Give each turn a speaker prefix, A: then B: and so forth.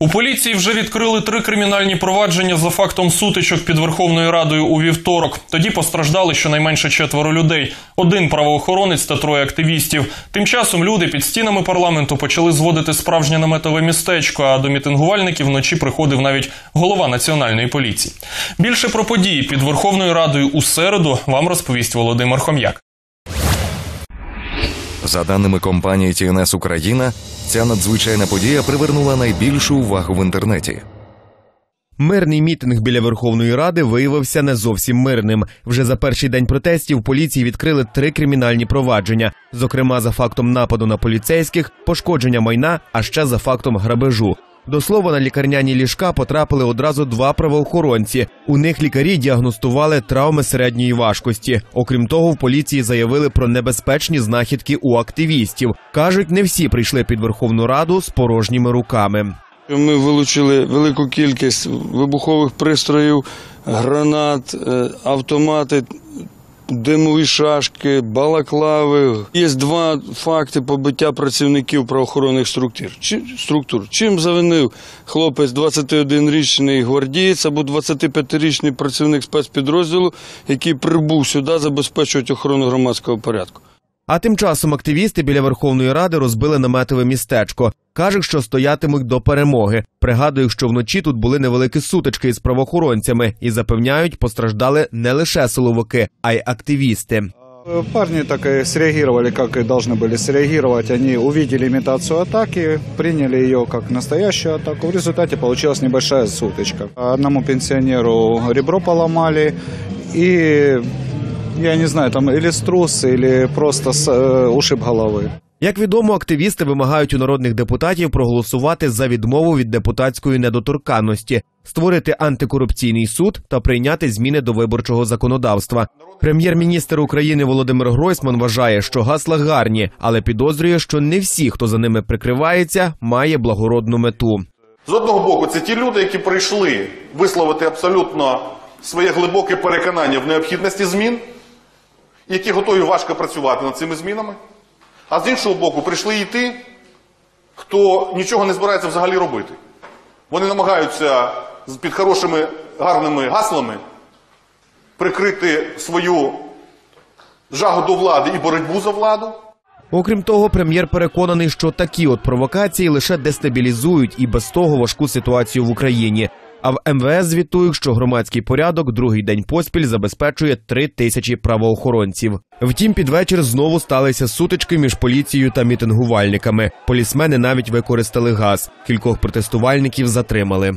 A: У поліції вже відкрили три кримінальні провадження за фактом сутичок під Верховною Радою у вівторок. Тоді постраждали щонайменше четверо людей: один правоохоронець та троє активістів. Тим часом люди під стінами парламенту почали зводити справжнє наметове містечко. А до мітингувальників вночі приходив навіть голова національної поліції. Більше про події під Верховною Радою у середу вам розповість Володимир Хом'як.
B: За даними компанії TNS Україна, ця надзвичайна подія привернула найбільшу увагу в інтернеті.
C: Мирний мітинг біля Верховної Ради виявився не зовсім мирним. Вже за перший день протестів поліції відкрили три кримінальні провадження, зокрема за фактом нападу на поліцейських, пошкодження майна, а ще за фактом грабежу. До слова, на лікарняні ліжка потрапили одразу два правоохоронці. У них лікарі діагностували травми середньої важкості. Окрім того, в поліції заявили про небезпечні знахідки у активістів. кажуть, не всі прийшли під Верховну Раду з порожніми руками.
D: Ми вилучили велику кількість вибухових пристроїв, гранат, е, автомати, димові шашки, балаклави. Є два факти побиття працівників правоохоронних структур. Чи- структур. Чим завинив хлопець 21-річний гвардієць або 25-річний працівник спецпідрозділу, який прибув сюди забезпечувати охорону громадського порядку?
C: А тим часом активісти біля Верховної Ради розбили наметове містечко. Кажуть, що стоятимуть до перемоги. Пригадують, що вночі тут були невеликі сутички із правоохоронцями і запевняють, постраждали не лише силовики, а й активісти.
E: Э, Парни так и среагировали, как и должны были среагировать. Они увидели имитацию атаки, приняли ее как настоящую атаку. В результате получилась небольшая суточка. Одному пенсионеру ребро поломали и, я не знаю, там или струс, или просто с- э, ушиб головы.
C: Як відомо, активісти вимагають у народних депутатів проголосувати за відмову від депутатської недоторканності, створити антикорупційний суд та прийняти зміни до виборчого законодавства. Прем'єр-міністр України Володимир Гройсман вважає, що гасла гарні, але підозрює, що не всі, хто за ними прикривається, має благородну мету.
F: З одного боку, це ті люди, які прийшли висловити абсолютно своє глибоке переконання в необхідності змін, які готові важко працювати над цими змінами. А з іншого боку, прийшли і ті, хто нічого не збирається взагалі робити. Вони намагаються під хорошими гарними гаслами прикрити свою жагу до влади і боротьбу за владу.
C: Окрім того, прем'єр переконаний, що такі от провокації лише дестабілізують і без того важку ситуацію в Україні. А в МВС звітують, що громадський порядок другий день поспіль забезпечує три тисячі правоохоронців. Втім, під вечір знову сталися сутички між поліцією та мітингувальниками. Полісмени навіть використали газ. Кількох протестувальників затримали.